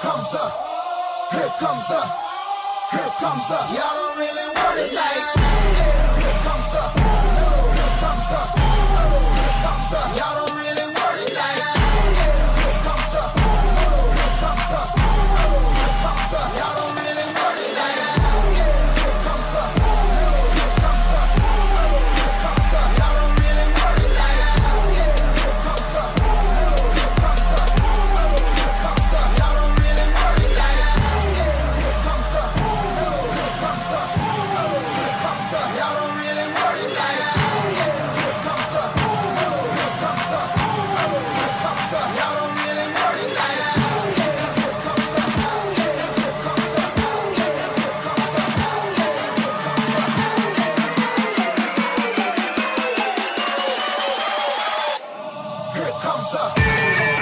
comes the, here comes the, here comes the. Y'all don't really comes the.